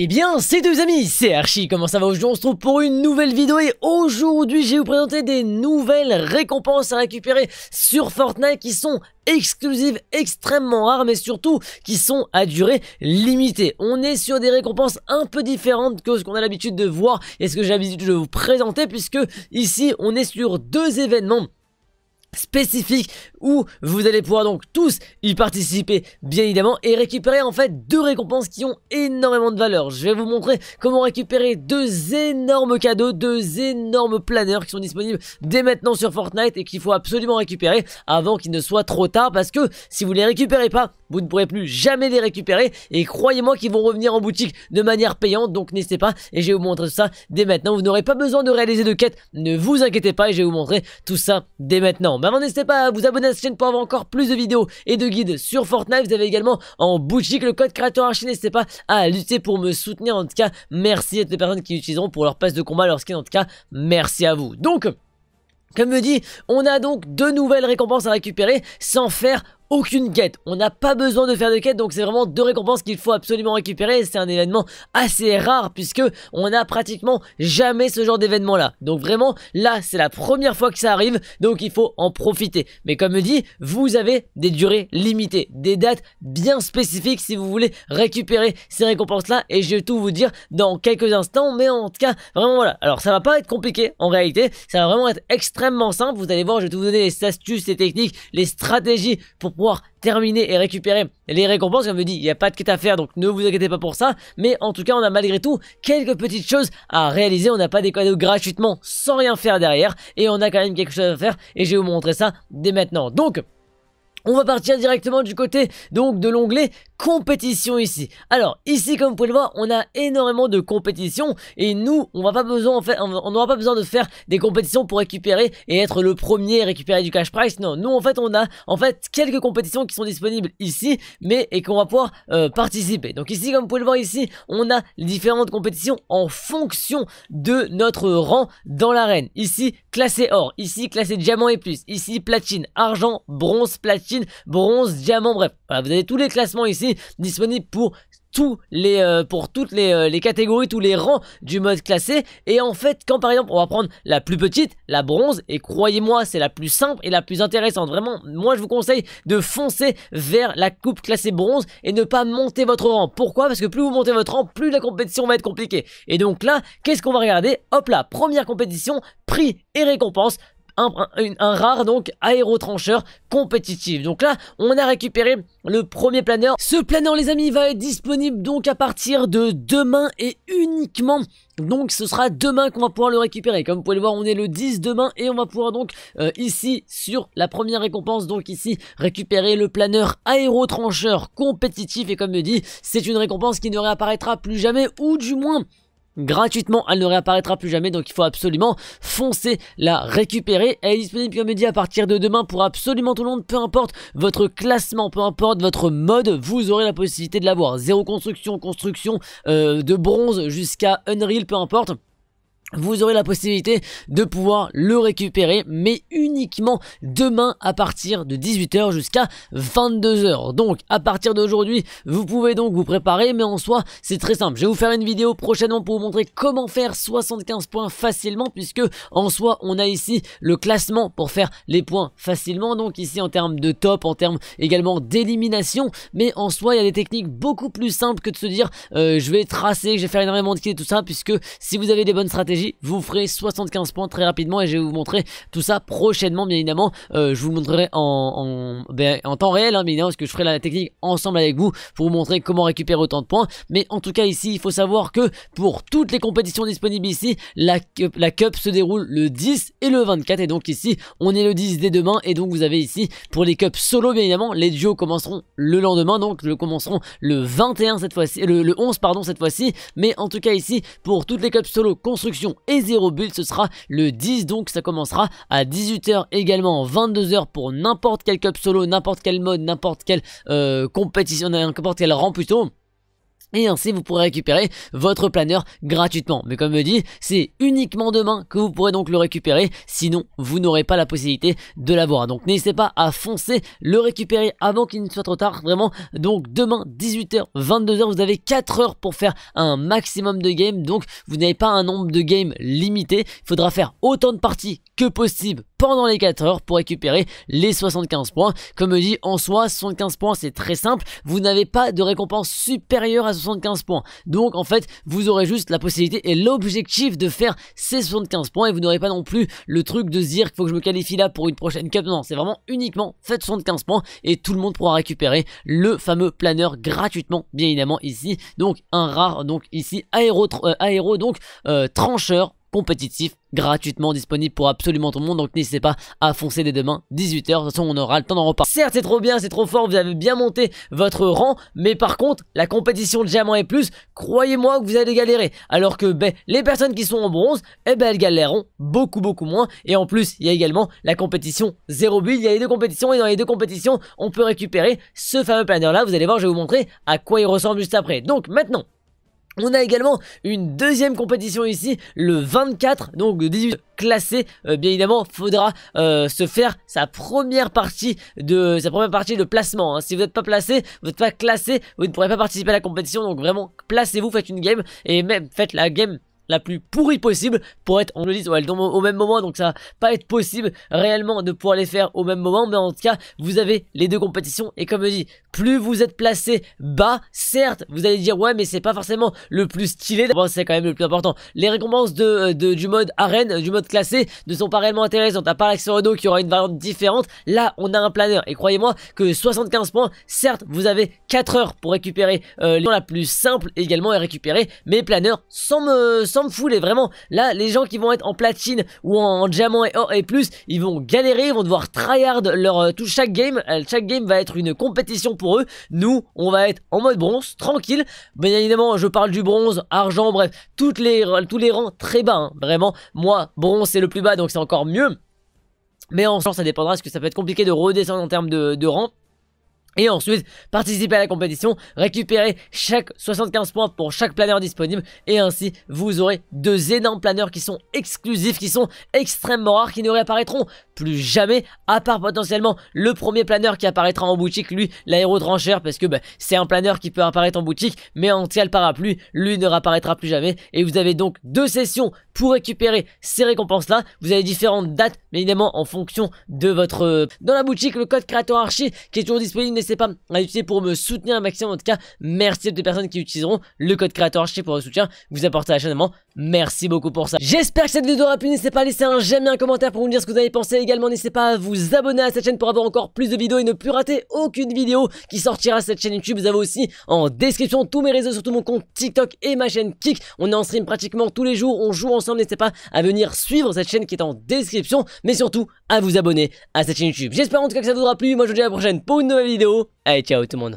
Eh bien, c'est deux amis, c'est Archie, comment ça va aujourd'hui? On se trouve pour une nouvelle vidéo et aujourd'hui, je vais vous présenter des nouvelles récompenses à récupérer sur Fortnite qui sont exclusives, extrêmement rares, mais surtout qui sont à durée limitée. On est sur des récompenses un peu différentes que ce qu'on a l'habitude de voir et ce que j'ai l'habitude de vous présenter, puisque ici, on est sur deux événements spécifique où vous allez pouvoir donc tous y participer bien évidemment et récupérer en fait deux récompenses qui ont énormément de valeur. Je vais vous montrer comment récupérer deux énormes cadeaux, deux énormes planeurs qui sont disponibles dès maintenant sur Fortnite et qu'il faut absolument récupérer avant qu'il ne soit trop tard parce que si vous les récupérez pas, vous ne pourrez plus jamais les récupérer et croyez-moi qu'ils vont revenir en boutique de manière payante donc n'hésitez pas et je vais vous montrer ça dès maintenant. Vous n'aurez pas besoin de réaliser de quête, ne vous inquiétez pas et je vais vous montrer tout ça dès maintenant. Mais avant, n'hésitez pas à vous abonner à cette chaîne pour avoir encore plus de vidéos et de guides sur Fortnite. Vous avez également en boutique le code créateur Archie. N'hésitez pas à lutter pour me soutenir. En tout cas, merci à toutes les personnes qui l'utiliseront pour leur passe de combat, leur skin. En tout cas, merci à vous. Donc, comme me dit, on a donc deux nouvelles récompenses à récupérer sans faire aucune quête. On n'a pas besoin de faire de quête, donc c'est vraiment deux récompenses qu'il faut absolument récupérer. C'est un événement assez rare puisque on a pratiquement jamais ce genre d'événement là. Donc vraiment, là, c'est la première fois que ça arrive, donc il faut en profiter. Mais comme me dit, vous avez des durées limitées, des dates bien spécifiques si vous voulez récupérer ces récompenses là. Et je vais tout vous dire dans quelques instants, mais en tout cas, vraiment voilà. Alors ça va pas être compliqué en réalité, ça va vraiment être extrêmement simple. Vous allez voir, je vais tout vous donner les astuces, les techniques, les stratégies pour terminer et récupérer les récompenses. Comme je dis, il n'y a pas de quête à faire, donc ne vous inquiétez pas pour ça. Mais en tout cas, on a malgré tout quelques petites choses à réaliser. On n'a pas des cadeaux gratuitement sans rien faire derrière. Et on a quand même quelque chose à faire. Et je vais vous montrer ça dès maintenant. Donc... On va partir directement du côté donc de l'onglet compétition ici. Alors ici comme vous pouvez le voir on a énormément de compétitions et nous on va pas besoin en fait on n'aura pas besoin de faire des compétitions pour récupérer et être le premier et récupérer du cash price. Non nous en fait on a en fait quelques compétitions qui sont disponibles ici mais et qu'on va pouvoir euh, participer. Donc ici comme vous pouvez le voir ici on a différentes compétitions en fonction de notre rang dans l'arène. Ici classé or, ici classé diamant et plus, ici platine, argent, bronze, platine bronze, diamant, bref. Vous avez tous les classements ici disponibles pour tous les euh, pour toutes les, euh, les, catégories, tous les rangs du mode classé. Et en fait, quand par exemple on va prendre la plus petite, la bronze, et croyez-moi, c'est la plus simple et la plus intéressante. Vraiment, moi je vous conseille de foncer vers la coupe classée bronze et ne pas monter votre rang. Pourquoi? Parce que plus vous montez votre rang, plus la compétition va être compliquée. Et donc là, qu'est-ce qu'on va regarder? Hop là, première compétition, prix et récompense un, rare donc aérotrancheur compétitif. Donc là, on a récupéré le premier planeur. Ce planeur, les amis, va être disponible donc à partir de demain et uniquement. Donc ce sera demain qu'on va pouvoir le récupérer. Comme vous pouvez le voir, on est le 10 demain et on va pouvoir donc euh, ici sur la première récompense, donc ici récupérer le planeur aérotrancheur compétitif. Et comme me dit, c'est une récompense qui ne réapparaîtra plus jamais ou du moins gratuitement, elle ne réapparaîtra plus jamais, donc il faut absolument foncer la récupérer. Elle est disponible, comme dit, à partir de demain pour absolument tout le monde, peu importe votre classement, peu importe votre mode, vous aurez la possibilité de l'avoir. Zéro construction, construction euh, de bronze jusqu'à Unreal, peu importe vous aurez la possibilité de pouvoir le récupérer mais uniquement demain à partir de 18h jusqu'à 22h donc à partir d'aujourd'hui vous pouvez donc vous préparer mais en soi c'est très simple. Je vais vous faire une vidéo prochainement pour vous montrer comment faire 75 points facilement puisque en soi on a ici le classement pour faire les points facilement. Donc ici en termes de top en termes également d'élimination. Mais en soi il y a des techniques beaucoup plus simples que de se dire euh, je vais tracer je vais faire énormément de kills et tout ça puisque si vous avez des bonnes stratégies vous ferez 75 points très rapidement et je vais vous montrer tout ça prochainement bien évidemment. Euh, je vous montrerai en, en, ben, en temps réel hein, bien évidemment parce que je ferai la technique ensemble avec vous pour vous montrer comment récupérer autant de points. Mais en tout cas ici il faut savoir que pour toutes les compétitions disponibles ici, la la cup se déroule le 10 et le 24 et donc ici on est le 10 dès demain et donc vous avez ici pour les cups solo bien évidemment les duos commenceront le lendemain donc le commenceront le 21 cette fois-ci, le, le 11 pardon cette fois-ci mais en tout cas ici pour toutes les cups solo construction et 0 build. Ce sera le 10 donc ça commencera à 18h également 22h pour n'importe quel cup solo, n'importe quel mode, n'importe quelle euh, compétition, n'importe quel rang plutôt. Et ainsi vous pourrez récupérer votre planeur gratuitement. Mais comme me dit, c'est uniquement demain que vous pourrez donc le récupérer, sinon vous n'aurez pas la possibilité de l'avoir. Donc n'hésitez pas à foncer, le récupérer avant qu'il ne soit trop tard. Vraiment, donc demain 18h, 22h, vous avez 4 heures pour faire un maximum de games. Donc vous n'avez pas un nombre de games limité. Il faudra faire autant de parties que possible pendant les 4 heures pour récupérer les 75 points. Comme me dit, en soi, 75 points c'est très simple. Vous n'avez pas de récompense supérieure à 75 points. Donc en fait, vous aurez juste la possibilité et l'objectif de faire ces 75 points et vous n'aurez pas non plus le truc de se dire qu'il faut que je me qualifie là pour une prochaine cup. Non, c'est vraiment uniquement faites 75 points et tout le monde pourra récupérer le fameux planeur gratuitement, bien évidemment ici. Donc un rare, donc ici aéro, euh, aéro donc euh, trancheur compétitif gratuitement disponible pour absolument tout le monde donc n'hésitez pas à foncer dès demain 18h de toute façon on aura le temps d'en reparler. Certes c'est trop bien c'est trop fort vous avez bien monté votre rang mais par contre la compétition de diamant et plus croyez-moi que vous allez galérer. Alors que ben, les personnes qui sont en bronze eh ben elles galéreront beaucoup beaucoup moins. Et en plus il y a également la compétition 0 build il y a les deux compétitions et dans les deux compétitions on peut récupérer ce fameux planeur là vous allez voir je vais vous montrer à quoi il ressemble juste après. Donc maintenant on a également une deuxième compétition ici, le 24, donc le 18 classé. Euh, bien évidemment, faudra euh, se faire sa première partie de sa première partie de placement. Hein. Si vous n'êtes pas placé, vous n'êtes pas classé, vous ne pourrez pas participer à la compétition. Donc vraiment, placez-vous, faites une game et même faites la game la plus pourrie possible pour être, on le dit, au même moment, donc ça va pas être possible réellement de pouvoir les faire au même moment, mais en tout cas, vous avez les deux compétitions, et comme je dis, plus vous êtes placé bas, certes, vous allez dire, ouais, mais c'est pas forcément le plus stylé, c'est quand même le plus important. Les récompenses de, euh, de, du mode arène, du mode classé, ne sont pas réellement intéressantes, à part Renault qui aura une variante différente, là, on a un planeur, et croyez-moi que 75 points, certes, vous avez 4 heures pour récupérer euh, la plus simple également, et récupérer mes planeurs sans me... me fouler, vraiment. Là, les gens qui vont être en platine ou en, diamant et or et plus, ils vont galérer, ils vont devoir tryhard leur euh, tout chaque game. Euh, chaque game va être une compétition pour eux. Nous, on va être en mode bronze, tranquille. Bien évidemment, je parle du bronze, argent, bref, toutes les, tous les rangs très bas. Hein. vraiment, moi, bronze c'est le plus bas, donc c'est encore mieux. Mais en sens, ça dépendra, parce que ça peut être compliqué de redescendre en termes de rang. Et ensuite, participer à la compétition, récupérer chaque 75 points pour chaque planeur disponible. Et ainsi, vous aurez deux énormes planeurs qui sont exclusifs, qui sont extrêmement rares, qui ne réapparaîtront plus jamais. À part potentiellement le premier planeur qui apparaîtra en boutique, lui, l'aérodrancheur, parce que bah, c'est un planeur qui peut apparaître en boutique. Mais en le parapluie, lui ne réapparaîtra plus jamais. Et vous avez donc deux sessions pour récupérer ces récompenses-là. Vous avez différentes dates, mais évidemment en fonction de votre... Euh, dans la boutique, le code créateur archi qui est toujours disponible n'hésitez pas à l'utiliser pour me soutenir un maximum. En tout cas, merci à toutes les personnes qui utiliseront le code créateur pour le soutien. Vous apportez à la chaîne Merci beaucoup pour ça. J'espère que cette vidéo aura plu. N'hésitez pas à laisser un j'aime et un commentaire pour nous dire ce que vous avez pensé. Également, n'hésitez pas à vous abonner à cette chaîne pour avoir encore plus de vidéos et ne plus rater aucune vidéo qui sortira cette chaîne YouTube. Vous avez aussi en description tous mes réseaux, surtout mon compte TikTok et ma chaîne Kik. On est en stream pratiquement tous les jours. On joue ensemble. N'hésitez pas à venir suivre cette chaîne qui est en description. Mais surtout, à vous abonner à cette chaîne YouTube. J'espère en tout cas que ça vous aura plu. Moi, je vous dis à la prochaine pour une nouvelle vidéo. Allez, ciao tout le monde.